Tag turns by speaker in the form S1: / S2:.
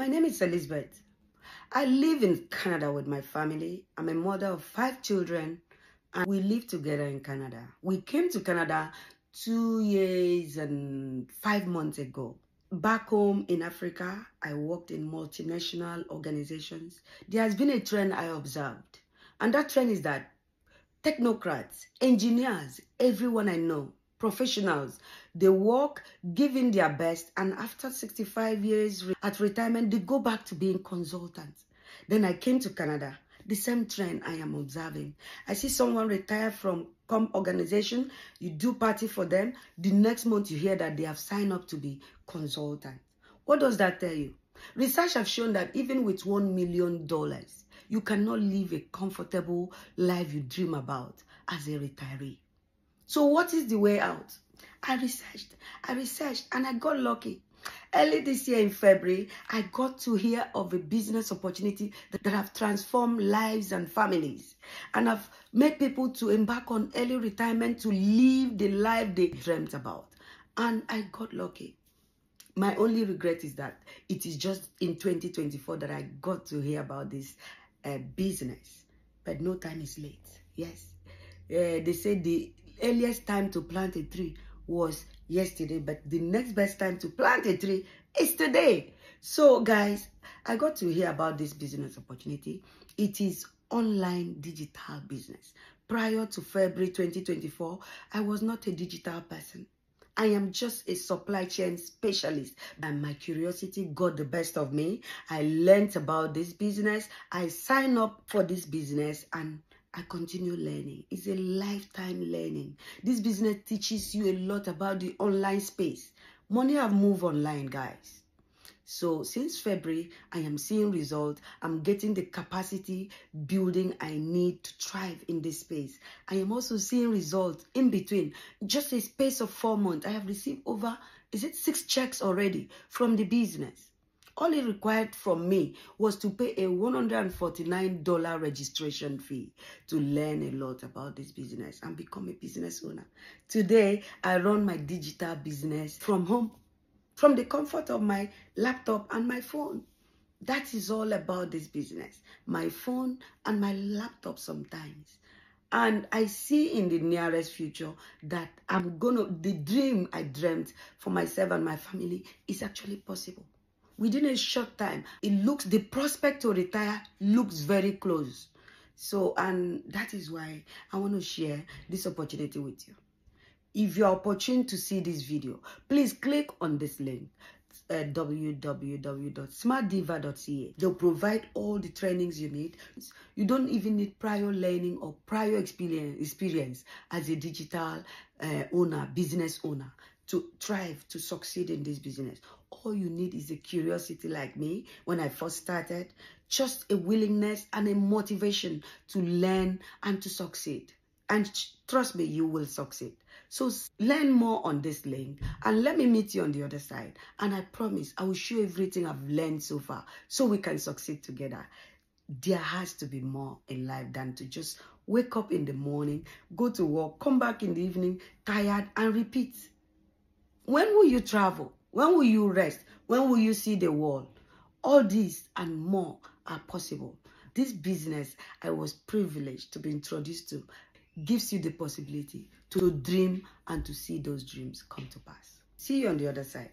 S1: My name is Elizabeth. I live in Canada with my family. I'm a mother of five children and we live together in Canada. We came to Canada two years and five months ago. Back home in Africa, I worked in multinational organizations. There has been a trend I observed, and that trend is that technocrats, engineers, everyone I know, professionals, they work giving their best, and after 65 years at retirement, they go back to being consultants. Then I came to Canada the same trend I am observing. I see someone retire from some organization, you do party for them, the next month you hear that they have signed up to be consultant. What does that tell you? Research have shown that even with $1 million, you cannot live a comfortable life you dream about as a retiree. So what is the way out? I researched, I researched, and I got lucky. Early this year in February, I got to hear of a business opportunity that, that have transformed lives and families and have made people to embark on early retirement to live the life they dreamt about. And I got lucky. My only regret is that it is just in 2024 that I got to hear about this uh, business. But no time is late. Yes. Uh, they say the earliest time to plant a tree was yesterday, but the next best time to plant a tree is today. So, guys, I got to hear about this business opportunity. It is online digital business. Prior to February 2024, I was not a digital person. I am just a supply chain specialist. And my curiosity got the best of me. I learned about this business. I signed up for this business and I continue learning. It's a lifetime learning. This business teaches you a lot about the online space. Money have moved online, guys. So since February, I am seeing results. I'm getting the capacity building I need to thrive in this space. I am also seeing results in between. Just a space of four months, I have received over, is it six checks already from the business. All it required from me was to pay a $149 registration fee to learn a lot about this business and become a business owner. Today, I run my digital business from home, from the comfort of my laptop and my phone. That is all about this business. My phone and my laptop sometimes. And I see in the nearest future that I'm gonna, the dream I dreamt for myself and my family is actually possible within a short time, it looks, the prospect to retire looks very close. So, and that is why I want to share this opportunity with you. If you're opportune to see this video, please click on this link. Uh, www.smartdiva.ca. They'll provide all the trainings you need. You don't even need prior learning or prior experience, experience as a digital uh, owner, business owner to thrive, to succeed in this business. All you need is a curiosity like me when I first started, just a willingness and a motivation to learn and to succeed. And trust me, you will succeed. So learn more on this link and let me meet you on the other side. And I promise I will show everything I've learned so far so we can succeed together. There has to be more in life than to just wake up in the morning, go to work, come back in the evening, tired, and repeat. When will you travel? When will you rest? When will you see the world? All these and more are possible. This business I was privileged to be introduced to gives you the possibility to dream and to see those dreams come to pass. See you on the other side.